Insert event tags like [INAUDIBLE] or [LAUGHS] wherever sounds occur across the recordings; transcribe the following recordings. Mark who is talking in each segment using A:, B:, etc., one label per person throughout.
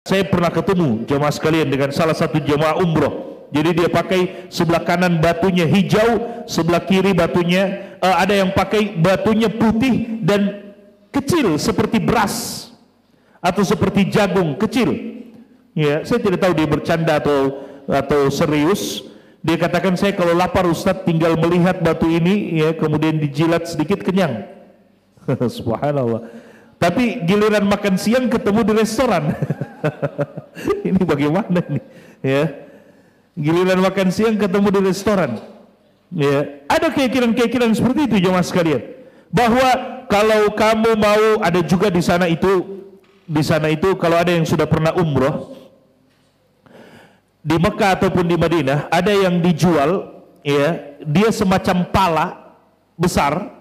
A: Saya pernah ketemu jemaah sekalian dengan salah satu jemaah umroh. Jadi dia pakai sebelah kanan batunya hijau, sebelah kiri batunya uh, ada yang pakai batunya putih dan kecil seperti beras atau seperti jagung kecil. Ya, saya tidak tahu dia bercanda atau atau serius. Dia katakan saya kalau lapar Ustaz tinggal melihat batu ini ya kemudian dijilat sedikit kenyang. [LAUGHS] Subhanallah. Tapi giliran makan siang ketemu di restoran. [LAUGHS] [LAUGHS] ini bagaimana nih? Ya. Giliran makan siang ketemu di restoran. Ya. Ada keyakinan-keyakinan seperti itu jemaah sekalian. Bahwa kalau kamu mau ada juga di sana itu di sana itu kalau ada yang sudah pernah umroh di Mekah ataupun di Madinah ada yang dijual ya dia semacam pala besar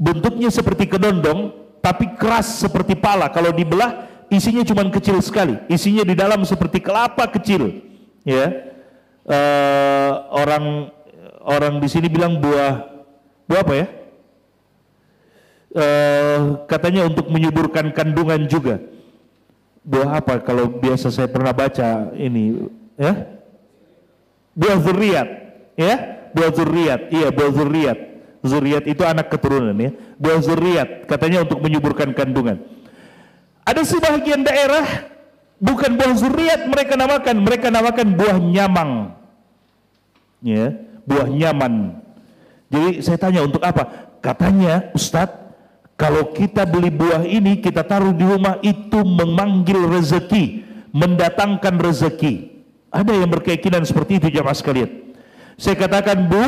A: bentuknya seperti kedondong tapi keras seperti pala kalau dibelah isinya cuma kecil sekali. Isinya di dalam seperti kelapa kecil ya. Uh, orang orang di sini bilang buah buah apa ya? Uh, katanya untuk menyuburkan kandungan juga. Buah apa? Kalau biasa saya pernah baca ini ya? Buah zuriat ya? Buah zuriat iya buah zuriat. Zuriat itu anak keturunan ya. Buah zuriat katanya untuk menyuburkan kandungan ada sebagian daerah bukan buah zuriat mereka namakan mereka namakan buah nyamang. Ya buah nyaman. Jadi saya tanya untuk apa? Katanya Ustadz kalau kita beli buah ini kita taruh di rumah itu memanggil rezeki mendatangkan rezeki. Ada yang berkeyakinan seperti itu jamaah sekalian. Saya katakan, Bu,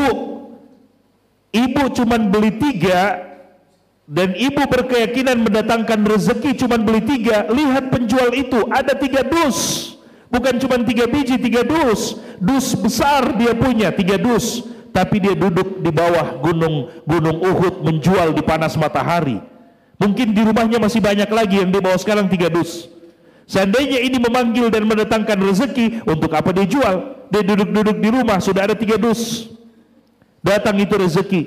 A: ibu cuma beli tiga, dan ibu berkeyakinan mendatangkan rezeki cuma beli tiga, lihat penjual itu, ada tiga dus. Bukan cuma tiga biji, tiga dus. Dus besar dia punya, tiga dus. Tapi dia duduk di bawah gunung gunung Uhud menjual di panas matahari. Mungkin di rumahnya masih banyak lagi yang dia bawa sekarang tiga dus. Seandainya ini memanggil dan mendatangkan rezeki, untuk apa dia jual? Dia duduk-duduk di rumah, sudah ada tiga dus. Datang itu rezeki.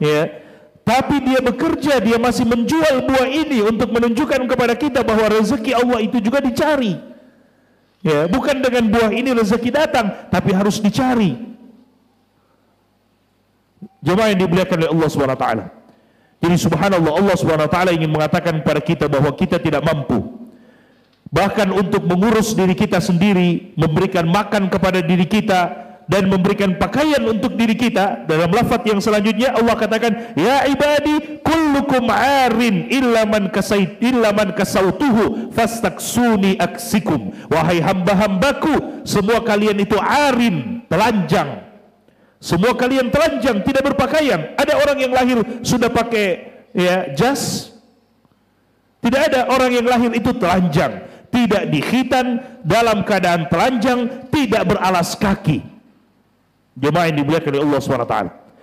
A: Ya. Tapi dia bekerja, dia masih menjual buah ini untuk menunjukkan kepada kita bahwa rezeki Allah itu juga dicari. Ya, bukan dengan buah ini rezeki datang, tapi harus dicari. Jemaah yang dimuliakan oleh Allah Swt. Jadi subhanallah Allah Swt ingin mengatakan kepada kita bahwa kita tidak mampu bahkan untuk mengurus diri kita sendiri, memberikan makan kepada diri kita dan memberikan pakaian untuk diri kita. Dalam lafaz yang selanjutnya Allah katakan, "Ya ibadi, kullukum 'arin illa man kasait illa man kasautuhu fastaksuni aksikum." Wahai hamba-hambaku, semua kalian itu arin, telanjang. Semua kalian telanjang, tidak berpakaian. Ada orang yang lahir sudah pakai ya jas. Tidak ada orang yang lahir itu telanjang tidak dikhitan, dalam keadaan telanjang, tidak beralas kaki. Jemaah yang dimuliakan oleh Allah SWT.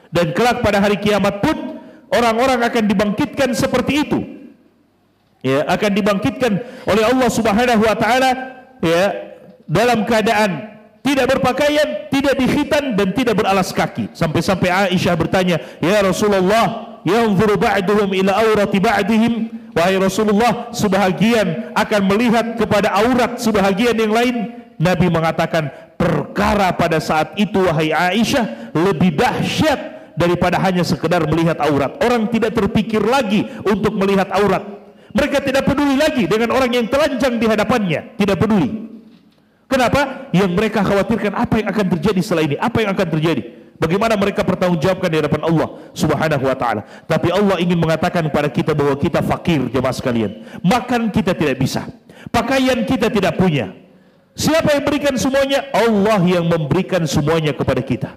A: Dan kelak pada hari kiamat pun, orang-orang akan dibangkitkan seperti itu. Ya, akan dibangkitkan oleh Allah Subhanahu wa taala ya dalam keadaan tidak berpakaian, tidak dikhitan dan tidak beralas kaki. Sampai-sampai Aisyah bertanya, "Ya Rasulullah, yanzuru ba'duhum ila aurati ba'dihim?" Wahai Rasulullah, sebahagian akan melihat kepada aurat sebahagian yang lain. Nabi mengatakan, perkara pada saat itu wahai Aisyah lebih dahsyat daripada hanya sekedar melihat aurat. Orang tidak terpikir lagi untuk melihat aurat. Mereka tidak peduli lagi dengan orang yang telanjang di hadapannya. Tidak peduli. Kenapa? Yang mereka khawatirkan apa yang akan terjadi setelah ini? Apa yang akan terjadi? Bagaimana mereka bertanggungjawabkan di hadapan Allah Subhanahu wa taala. Tapi Allah ingin mengatakan kepada kita bahwa kita fakir jemaah sekalian. Makan kita tidak bisa. Pakaian kita tidak punya. Siapa yang berikan semuanya? Allah yang memberikan semuanya kepada kita.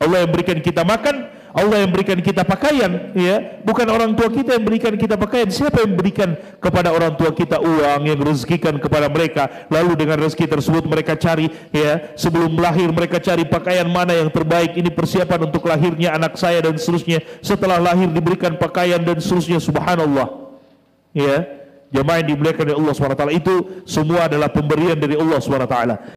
A: Allah yang berikan kita makan, Allah yang berikan kita pakaian, ya, bukan orang tua kita yang berikan kita pakaian. Siapa yang berikan kepada orang tua kita uang yang rezekikan kepada mereka, lalu dengan rezeki tersebut mereka cari, ya, sebelum lahir mereka cari pakaian mana yang terbaik. Ini persiapan untuk lahirnya anak saya dan seterusnya. Setelah lahir diberikan pakaian dan seterusnya. Subhanallah, ya. Jemaah yang dimuliakan oleh Allah SWT itu semua adalah pemberian dari Allah SWT